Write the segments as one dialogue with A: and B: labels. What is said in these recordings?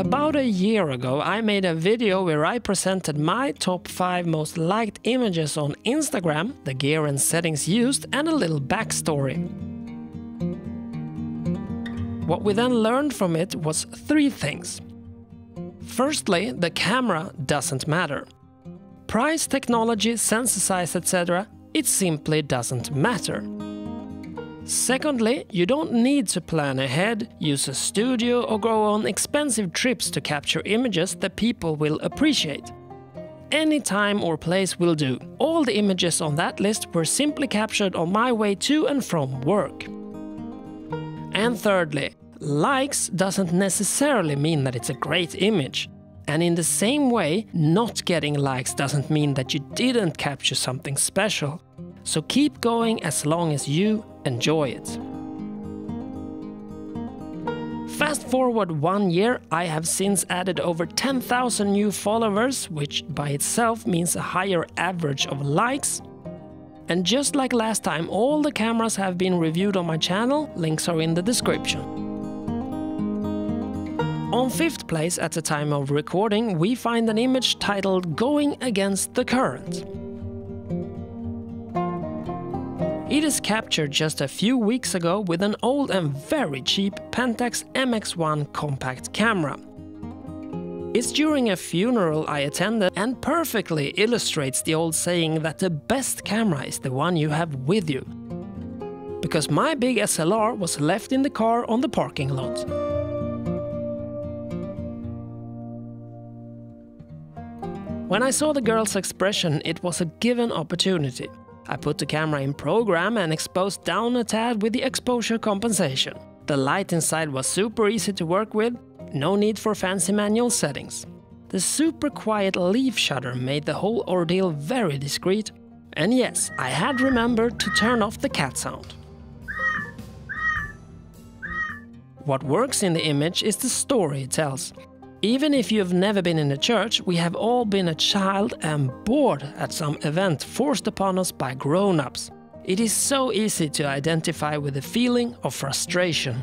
A: About a year ago, I made a video where I presented my top 5 most liked images on Instagram, the gear and settings used, and a little backstory. What we then learned from it was three things. Firstly, the camera doesn't matter. Price, technology, sensor size, etc., it simply doesn't matter. Secondly, you don't need to plan ahead, use a studio or go on expensive trips to capture images that people will appreciate. Any time or place will do. All the images on that list were simply captured on my way to and from work. And thirdly, likes doesn't necessarily mean that it's a great image. And in the same way, not getting likes doesn't mean that you didn't capture something special. So keep going as long as you enjoy it. Fast forward one year, I have since added over 10,000 new followers, which by itself means a higher average of likes. And just like last time, all the cameras have been reviewed on my channel, links are in the description. On fifth place at the time of recording, we find an image titled Going Against the Current. It is captured just a few weeks ago with an old and very cheap Pentax MX1 compact camera. It's during a funeral I attended and perfectly illustrates the old saying that the best camera is the one you have with you. Because my big SLR was left in the car on the parking lot. When I saw the girl's expression, it was a given opportunity. I put the camera in program and exposed down a tad with the exposure compensation. The light inside was super easy to work with, no need for fancy manual settings. The super quiet leaf shutter made the whole ordeal very discreet. And yes, I had remembered to turn off the cat sound. What works in the image is the story it tells. Even if you've never been in a church, we have all been a child and bored at some event forced upon us by grown ups. It is so easy to identify with the feeling of frustration.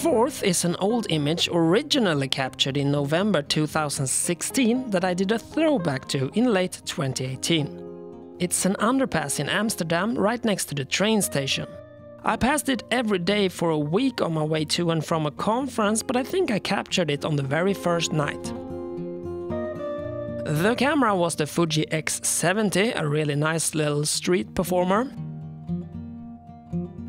A: Fourth is an old image originally captured in November 2016 that I did a throwback to in late 2018. It's an underpass in Amsterdam right next to the train station. I passed it every day for a week on my way to and from a conference, but I think I captured it on the very first night. The camera was the Fuji X70, a really nice little street performer.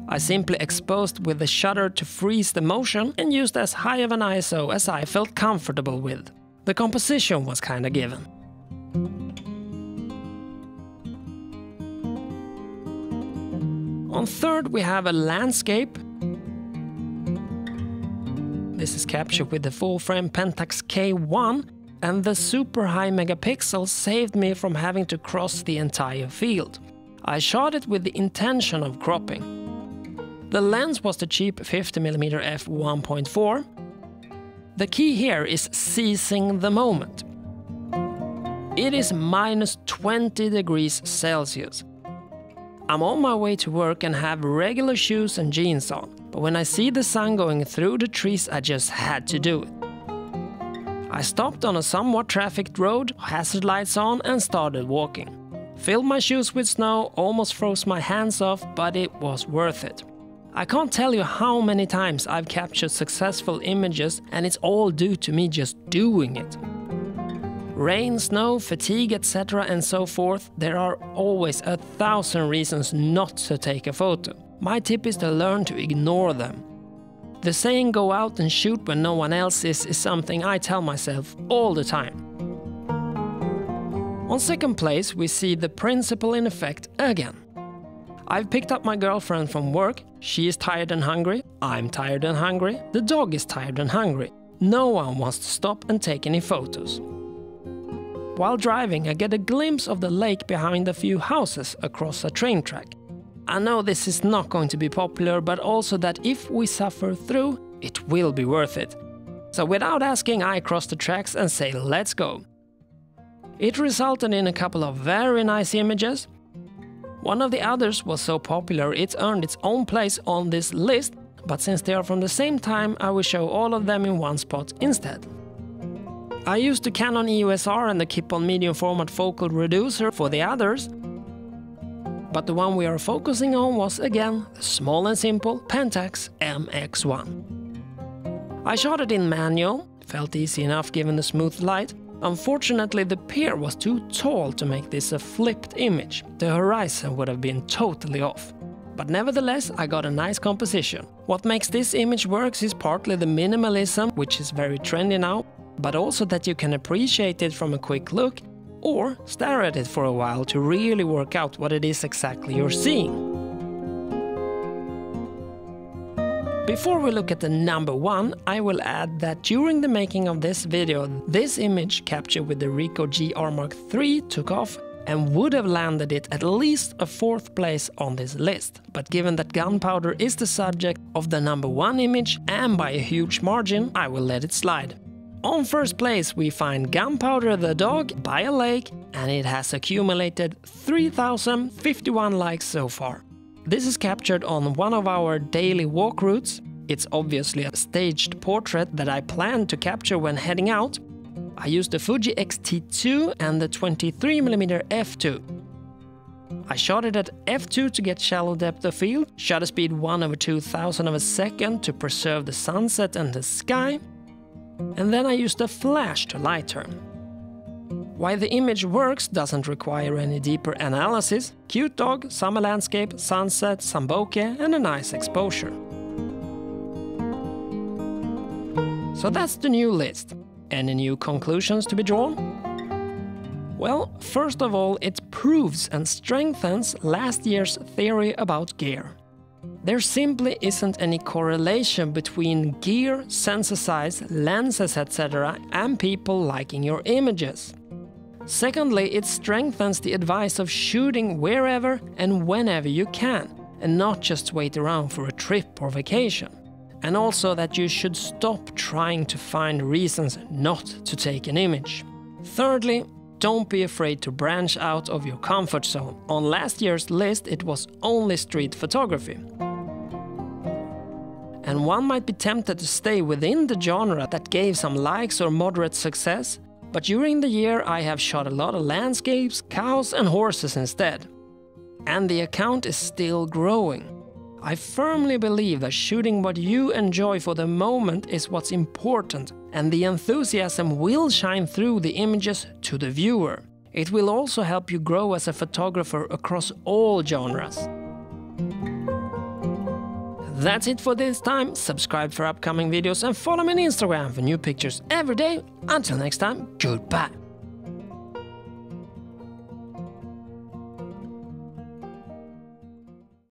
A: I simply exposed with the shutter to freeze the motion and used as high of an ISO as I felt comfortable with. The composition was kinda given. On third, we have a landscape. This is captured with the full frame Pentax K1, and the super high megapixels saved me from having to cross the entire field. I shot it with the intention of cropping. The lens was the cheap 50mm f1.4. The key here is seizing the moment. It is minus 20 degrees Celsius, I'm on my way to work and have regular shoes and jeans on, but when I see the sun going through the trees, I just had to do it. I stopped on a somewhat trafficked road, hazard lights on, and started walking. Filled my shoes with snow, almost froze my hands off, but it was worth it. I can't tell you how many times I've captured successful images, and it's all due to me just doing it. Rain, snow, fatigue, etc., and so forth, there are always a thousand reasons not to take a photo. My tip is to learn to ignore them. The saying go out and shoot when no one else is is something I tell myself all the time. On second place, we see the principle in effect again. I've picked up my girlfriend from work, she is tired and hungry, I'm tired and hungry, the dog is tired and hungry. No one wants to stop and take any photos. While driving, I get a glimpse of the lake behind a few houses across a train track. I know this is not going to be popular, but also that if we suffer through, it will be worth it. So without asking, I cross the tracks and say let's go. It resulted in a couple of very nice images. One of the others was so popular it earned its own place on this list, but since they are from the same time, I will show all of them in one spot instead. I used the Canon EOS R and the Kipon medium format focal reducer for the others, but the one we are focusing on was again the small and simple Pentax MX1. I shot it in manual, felt easy enough given the smooth light. Unfortunately the pier was too tall to make this a flipped image, the horizon would have been totally off. But nevertheless I got a nice composition. What makes this image works is partly the minimalism, which is very trendy now, but also that you can appreciate it from a quick look or stare at it for a while to really work out what it is exactly you're seeing. Before we look at the number one, I will add that during the making of this video, this image captured with the Ricoh GR Mark III took off and would have landed it at least a fourth place on this list. But given that gunpowder is the subject of the number one image and by a huge margin, I will let it slide. On first place we find Gunpowder the Dog by a lake and it has accumulated 3051 likes so far. This is captured on one of our daily walk routes. It's obviously a staged portrait that I planned to capture when heading out. I used the Fuji X-T2 and the 23mm f2. I shot it at f2 to get shallow depth of field, shutter speed 1 over 2000 of a second to preserve the sunset and the sky, and then I used a flash to light turn. Why the image works doesn't require any deeper analysis. Cute dog, summer landscape, sunset, some bokeh and a nice exposure. So that's the new list. Any new conclusions to be drawn? Well, first of all, it proves and strengthens last year's theory about gear. There simply isn't any correlation between gear, sensor size, lenses etc. and people liking your images. Secondly, it strengthens the advice of shooting wherever and whenever you can, and not just wait around for a trip or vacation. And also that you should stop trying to find reasons not to take an image. Thirdly, don't be afraid to branch out of your comfort zone. On last year's list, it was only street photography. And one might be tempted to stay within the genre that gave some likes or moderate success, but during the year I have shot a lot of landscapes, cows and horses instead. And the account is still growing. I firmly believe that shooting what you enjoy for the moment is what's important, and the enthusiasm will shine through the images to the viewer. It will also help you grow as a photographer across all genres. That's it for this time. Subscribe for upcoming videos and follow me on Instagram for new pictures every day. Until next time, goodbye.